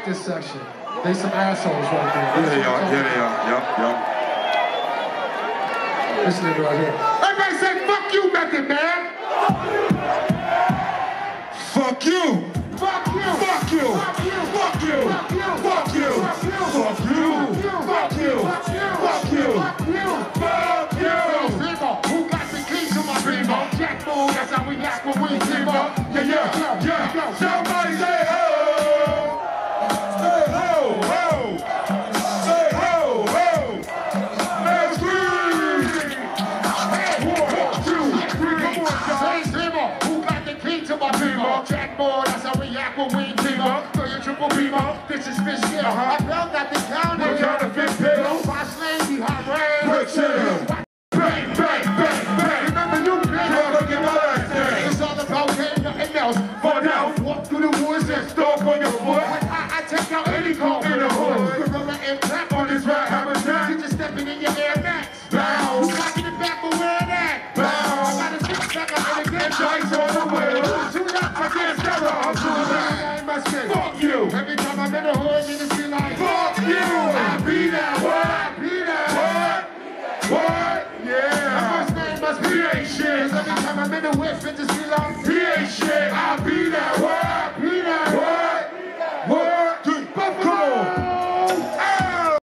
like this section. They some assholes right there. Yeah, they are. Yeah, they are. Yup, yup. This nigga right here. Everybody say, fuck you, Method Man! Fuck you! Fuck you! Fuck you! Fuck you! Fuck you! Fuck you! Fuck you! Fuck you! Fuck you! Fuck you! Fuck you! Fuck you! People, who got the key to my dreamer? Jack Bull, that's how we act when we team up. Bull, that's how we act when we team up. Throw your triple beamer, this is fish here. Uh-huh. I felt that the counter. The counterfeit pill. My slang behind rain. Quick chill. Bang, bang, bang, bang. Remember you, bitch? Girl, look at my last name. It's all about getting nothing else. For now, Walk through the woods and stomp on your be Fuck you. I be that. I be that. What? My Yeah. first name must be ain't shit. Every time I'm in the whip, bitches be like, ain't shit. I be.